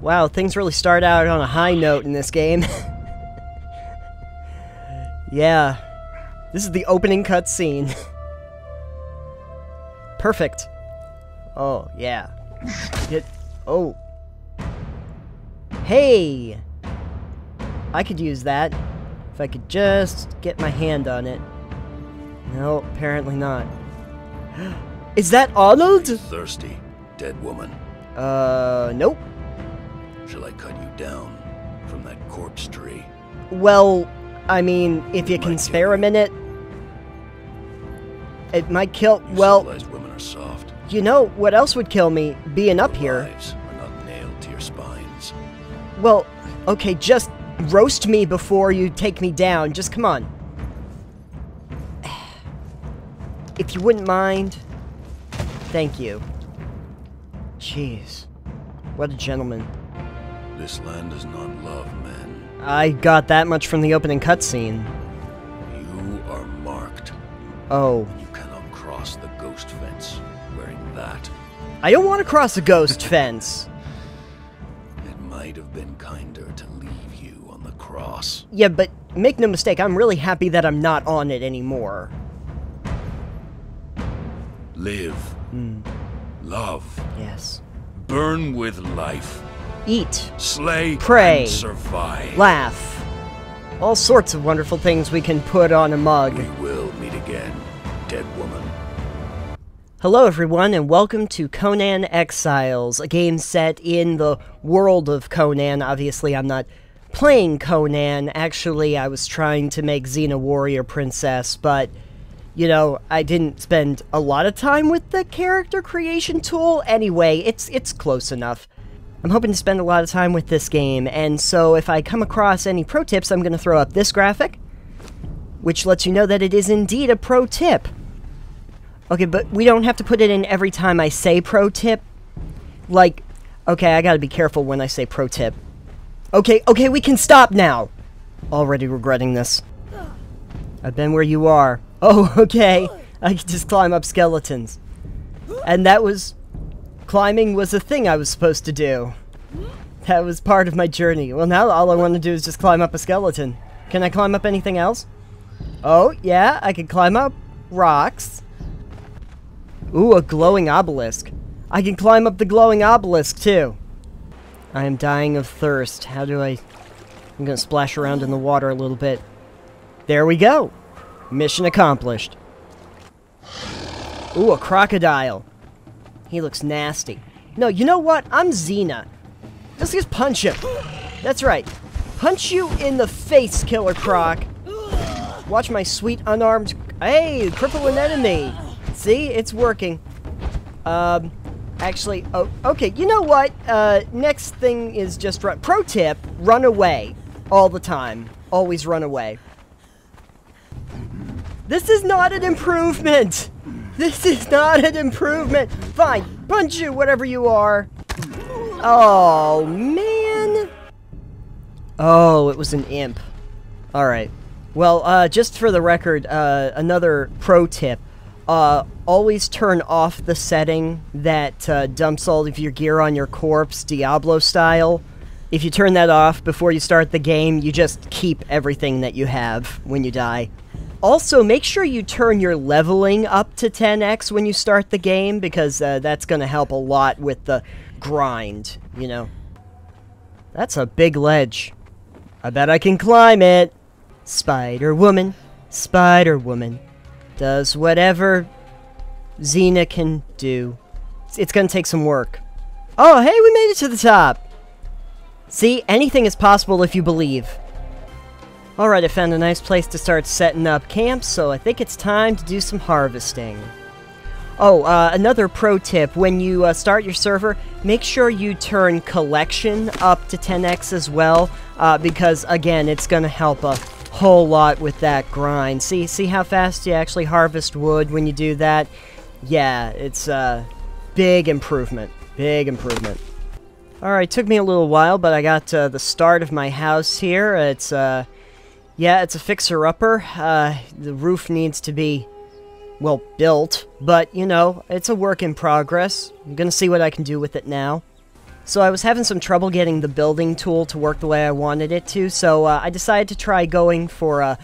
Wow, things really start out on a high note in this game. yeah. This is the opening cutscene. Perfect. Oh, yeah. Get... Oh. Hey! I could use that. If I could just get my hand on it. No, apparently not. Is that Arnold? Thirsty, dead woman. Uh, nope. Shall I cut you down from that corpse tree? Well, I mean, if you can spare a minute, it might kill. You Well, women are soft. you know what else would kill me? Being up Your here. Lives are not nailed to your spines. Well, okay, just roast me before you take me down. Just come on. If you wouldn't mind. Thank you. Jeez. What a gentleman. This land does not love men. I got that much from the opening cutscene. You are marked. Oh. You cannot cross the ghost fence wearing that. I don't want to cross a ghost fence. It might have been kinder to leave you on the cross. Yeah, but make no mistake, I'm really happy that I'm not on it anymore. Live. Hmm. Love. Yes. Burn with life. Eat. Slay Pray. survive. Laugh. All sorts of wonderful things we can put on a mug. We will meet again, dead woman. Hello, everyone, and welcome to Conan Exiles, a game set in the world of Conan. Obviously, I'm not playing Conan. Actually, I was trying to make Xena Warrior Princess, but, you know, I didn't spend a lot of time with the character creation tool. Anyway, it's it's close enough. I'm hoping to spend a lot of time with this game, and so if I come across any pro tips, I'm going to throw up this graphic, which lets you know that it is indeed a pro tip. Okay, but we don't have to put it in every time I say pro tip. Like, okay, I gotta be careful when I say pro tip. Okay, okay, we can stop now! Already regretting this. I've been where you are. Oh, okay. I can just climb up skeletons. And that was... Climbing was a thing I was supposed to do. That was part of my journey. Well, now all I want to do is just climb up a skeleton. Can I climb up anything else? Oh, yeah, I can climb up rocks. Ooh, a glowing obelisk. I can climb up the glowing obelisk, too. I am dying of thirst. How do I... I'm gonna splash around in the water a little bit. There we go! Mission accomplished. Ooh, a crocodile. He looks nasty. No, you know what? I'm Xena. Let's just punch him. That's right. Punch you in the face, Killer Croc. Watch my sweet unarmed... Hey, cripple an enemy. See? It's working. Um, actually, oh, okay, you know what? Uh, next thing is just run. Pro tip, run away. All the time. Always run away. This is not an improvement! This is not an improvement! Fine, punch you, whatever you are. Oh, man. Oh, it was an imp. Alright. Well, uh, just for the record, uh, another pro tip. Uh, always turn off the setting that uh, dumps all of your gear on your corpse, Diablo style. If you turn that off before you start the game, you just keep everything that you have when you die. Also, make sure you turn your leveling up to 10x when you start the game, because uh, that's going to help a lot with the grind, you know. That's a big ledge. I bet I can climb it. Spider Woman, Spider Woman, does whatever Xena can do. It's- It's gonna take some work. Oh, hey, we made it to the top! See, anything is possible if you believe. Alright, I found a nice place to start setting up camp, so I think it's time to do some harvesting. Oh, uh, another pro tip. When you uh, start your server, make sure you turn collection up to 10x as well, uh, because, again, it's going to help a whole lot with that grind. See, see how fast you actually harvest wood when you do that? Yeah, it's a uh, big improvement. Big improvement. Alright, took me a little while, but I got uh, the start of my house here. It's, uh, yeah, it's a fixer-upper. Uh, the roof needs to be well, built, but, you know, it's a work in progress. I'm gonna see what I can do with it now. So I was having some trouble getting the building tool to work the way I wanted it to, so uh, I decided to try going for a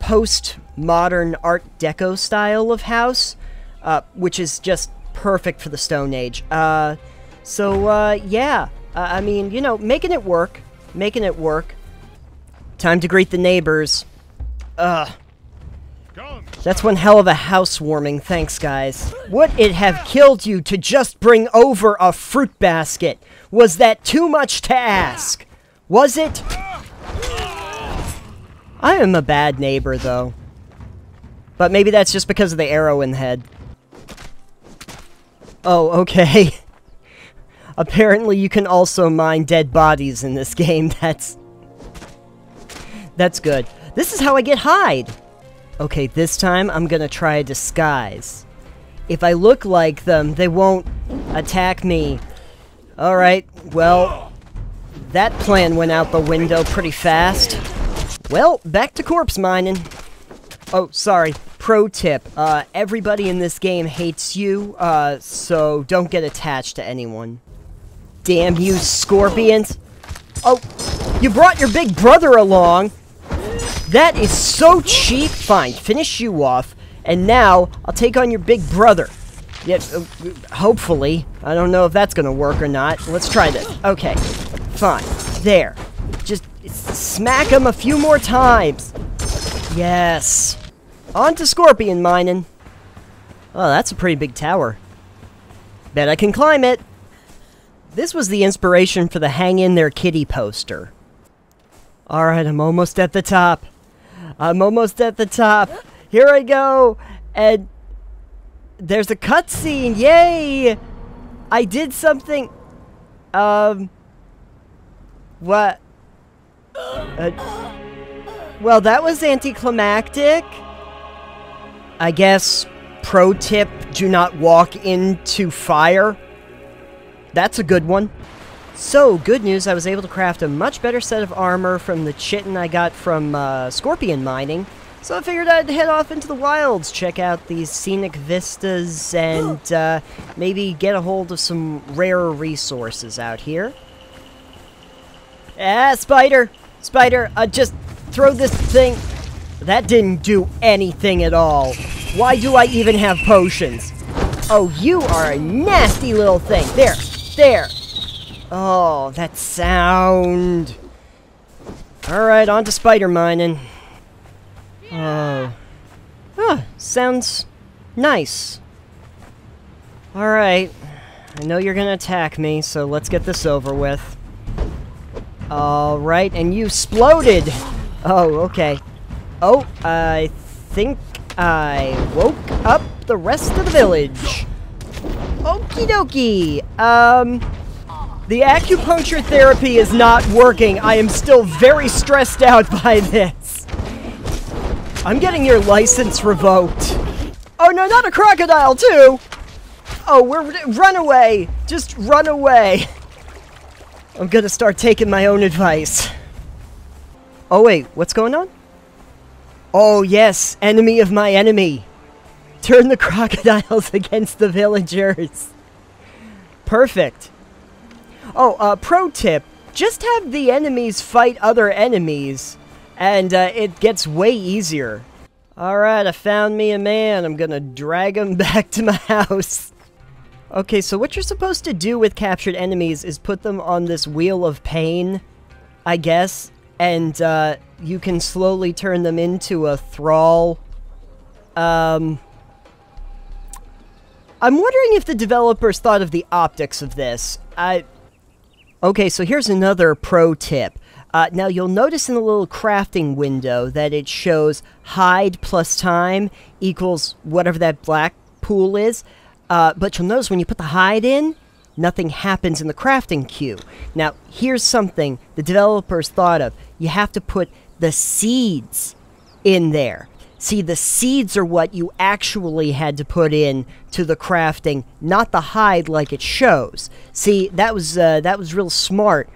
post-modern Art Deco style of house, uh, which is just perfect for the Stone Age. Uh, so, uh, yeah, I mean, you know, making it work, making it work. Time to greet the neighbors. Ugh. That's one hell of a housewarming, thanks guys. Would it have killed you to just bring over a fruit basket? Was that too much to ask? Was it? I am a bad neighbor, though. But maybe that's just because of the arrow in the head. Oh, okay. Apparently you can also mine dead bodies in this game. That's... That's good. This is how I get hide! Okay, this time I'm gonna try a disguise. If I look like them, they won't attack me. Alright, well, that plan went out the window pretty fast. Well, back to corpse mining. Oh, sorry. Pro tip. Uh, everybody in this game hates you, uh, so don't get attached to anyone. Damn you, scorpions! Oh, you brought your big brother along! That is so cheap! Fine, finish you off, and now I'll take on your big brother. Yeah, uh, hopefully. I don't know if that's gonna work or not. Let's try this. Okay, fine. There. Just smack him a few more times. Yes. On to scorpion mining. Oh, that's a pretty big tower. Bet I can climb it. This was the inspiration for the Hang In There Kitty poster. Alright, I'm almost at the top. I'm almost at the top. Here I go. And there's a cutscene! Yay! I did something... Um... What? Uh, well, that was anticlimactic. I guess, pro tip, do not walk into fire. That's a good one. So, good news, I was able to craft a much better set of armor from the chitin I got from uh, scorpion mining. So I figured I'd head off into the wilds, check out these scenic vistas, and uh, maybe get a hold of some rare resources out here. Ah, spider! Spider, uh, just throw this thing... That didn't do anything at all. Why do I even have potions? Oh, you are a nasty little thing. There, there. Oh, that sound. Alright, on to spider mining. Oh. Ah, sounds nice. Alright. I know you're gonna attack me, so let's get this over with. Alright, and you exploded! Oh, okay. Oh, I think I woke up the rest of the village. Okie dokie. Um, the acupuncture therapy is not working. I am still very stressed out by this. I'm getting your license revoked. Oh no, not a crocodile too! Oh, we're- run away! Just run away! I'm gonna start taking my own advice. Oh wait, what's going on? Oh yes, enemy of my enemy! Turn the crocodiles against the villagers! Perfect. Oh, uh, pro tip. Just have the enemies fight other enemies and uh, it gets way easier. Alright, I found me a man. I'm gonna drag him back to my house. Okay, so what you're supposed to do with captured enemies is put them on this wheel of pain, I guess, and uh, you can slowly turn them into a thrall. Um, I'm wondering if the developers thought of the optics of this. I... Okay, so here's another pro tip. Uh, now you'll notice in the little crafting window that it shows hide plus time equals whatever that black pool is. Uh, but you'll notice when you put the hide in, nothing happens in the crafting queue. Now, here's something the developers thought of. You have to put the seeds in there. See, the seeds are what you actually had to put in to the crafting, not the hide like it shows. See, that was uh, that was real smart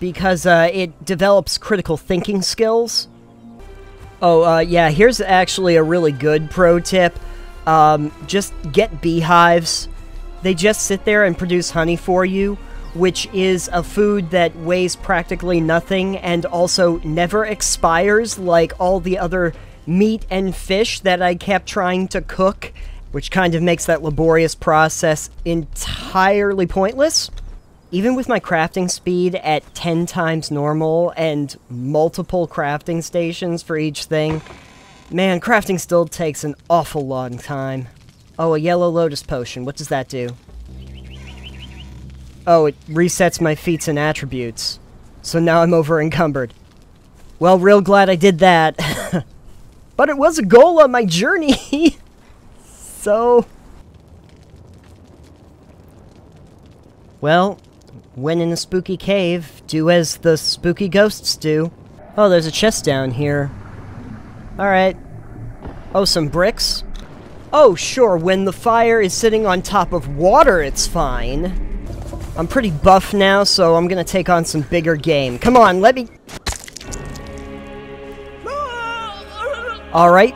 because uh, it develops critical thinking skills. Oh, uh, yeah, here's actually a really good pro tip. Um, just get beehives. They just sit there and produce honey for you, which is a food that weighs practically nothing and also never expires like all the other meat and fish that I kept trying to cook, which kind of makes that laborious process entirely pointless. Even with my crafting speed at 10 times normal and multiple crafting stations for each thing, man, crafting still takes an awful long time. Oh, a yellow lotus potion. What does that do? Oh, it resets my feats and attributes. So now I'm over encumbered. Well, real glad I did that. but it was a goal on my journey. so... Well, when in a spooky cave, do as the spooky ghosts do. Oh, there's a chest down here. Alright. Oh, some bricks? Oh, sure, when the fire is sitting on top of water, it's fine. I'm pretty buff now, so I'm gonna take on some bigger game. Come on, let me... Alright.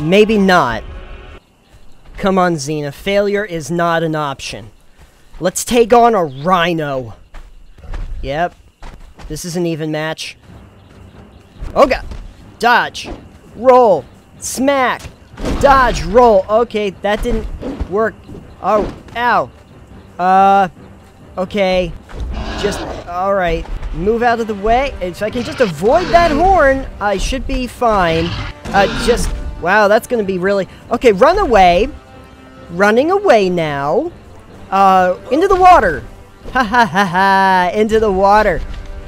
Maybe not. Come on, Xena. Failure is not an option. Let's take on a rhino. Yep. This is an even match. Oh god. Dodge. Roll. Smack. Dodge. Roll. Okay, that didn't work. Oh, ow. Uh, okay. Just, alright. Move out of the way. If I can just avoid that horn, I should be fine. Uh, just, wow, that's gonna be really... Okay, run away. Running away now. Uh, into the water. Ha ha ha ha, into the water.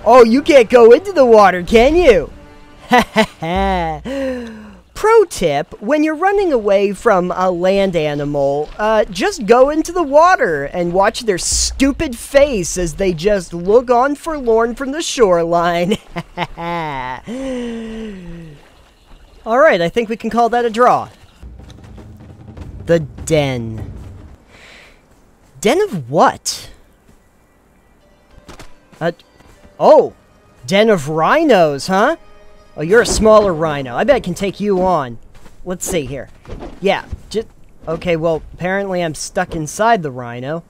Oh, you can't go into the water, can you? Ha ha ha. Pro tip, when you're running away from a land animal, uh, just go into the water and watch their stupid face as they just look on forlorn from the shoreline. Alright, I think we can call that a draw. The Den. Den of what? Uh, oh! Den of rhinos, huh? Oh, you're a smaller rhino. I bet I can take you on. Let's see here. Yeah, just... Okay, well, apparently I'm stuck inside the rhino.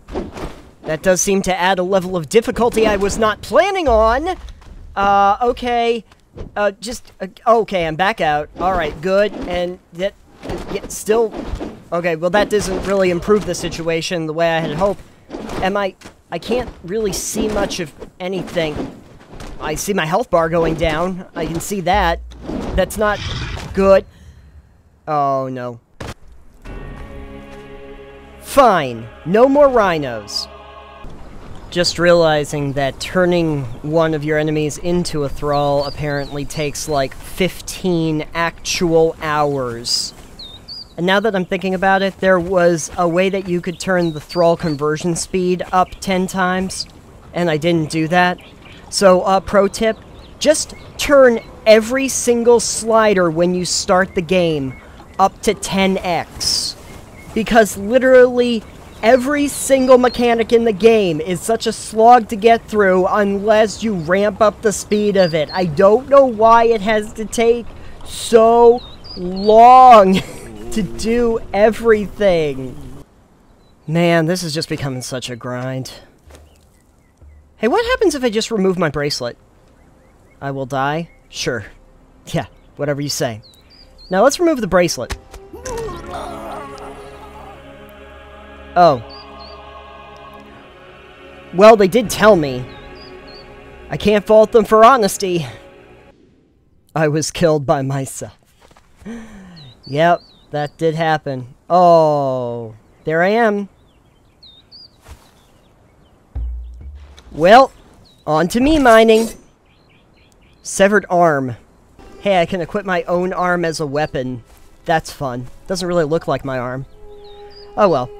That does seem to add a level of difficulty I was not planning on! Uh, okay. Uh, just... Uh, okay, I'm back out. Alright, good. And that... Yeah, still... Okay, well that doesn't really improve the situation the way I had hoped. Am I... I can't really see much of anything. I see my health bar going down. I can see that. That's not good. Oh, no. Fine. No more rhinos. Just realizing that turning one of your enemies into a thrall apparently takes like 15 actual hours. And now that I'm thinking about it, there was a way that you could turn the thrall conversion speed up 10 times, and I didn't do that. So, uh, pro tip, just turn every single slider when you start the game up to 10x. Because literally every single mechanic in the game is such a slog to get through unless you ramp up the speed of it. I don't know why it has to take so long. to do everything. Man, this is just becoming such a grind. Hey, what happens if I just remove my bracelet? I will die? Sure. Yeah, whatever you say. Now let's remove the bracelet. Oh. Well, they did tell me. I can't fault them for honesty. I was killed by myself. Yep, that did happen. Oh, there I am. Well, on to me mining. Severed arm. Hey, I can equip my own arm as a weapon. That's fun. Doesn't really look like my arm. Oh well.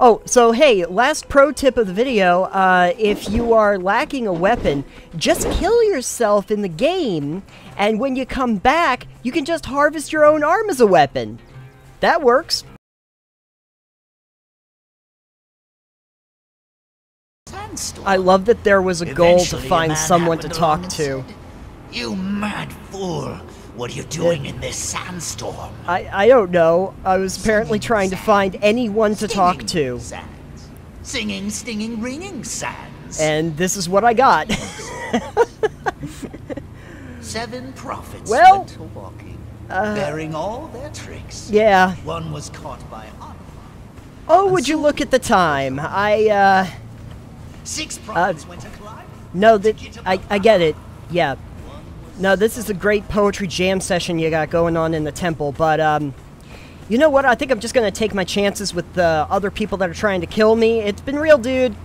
Oh, so hey, last pro tip of the video, uh, if you are lacking a weapon, just kill yourself in the game, and when you come back, you can just harvest your own arm as a weapon. That works. I love that there was a goal to find someone to talk to. said, You mad fool! What are you doing in this sandstorm? I, I don't know. I was apparently trying to find anyone to talk to. Singing Sands. Singing, stinging, ringing sands. And this is what I got. Seven prophets Well, went to walking, bearing all their tricks. yeah. One was caught by. Oh, would you look at the time? I, uh, Six prophets went to climb. no, that, I, I get it. Yeah. No, this is a great poetry jam session you got going on in the temple, but, um, you know what? I think I'm just gonna take my chances with the other people that are trying to kill me. It's been real, dude.